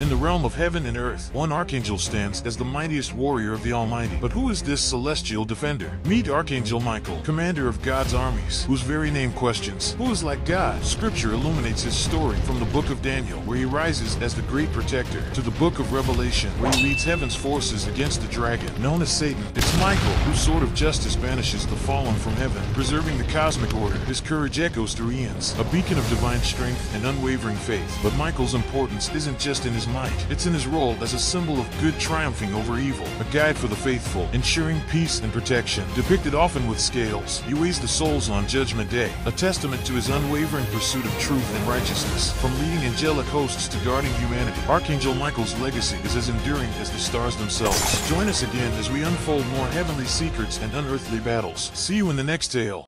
In the realm of heaven and earth, one archangel stands as the mightiest warrior of the Almighty. But who is this celestial defender? Meet Archangel Michael, commander of God's armies, whose very name questions, who is like God? Scripture illuminates his story from the book of Daniel, where he rises as the great protector, to the book of Revelation, where he leads heaven's forces against the dragon, known as Satan. It's Michael, whose sword of justice banishes the fallen from heaven, preserving the cosmic order. His courage echoes through eons, a beacon of divine strength and unwavering faith. But Michael's importance isn't just in his might. It's in his role as a symbol of good triumphing over evil, a guide for the faithful, ensuring peace and protection. Depicted often with scales, he weighs the souls on Judgment Day, a testament to his unwavering pursuit of truth and righteousness. From leading angelic hosts to guarding humanity, Archangel Michael's legacy is as enduring as the stars themselves. Join us again as we unfold more heavenly secrets and unearthly battles. See you in the next tale.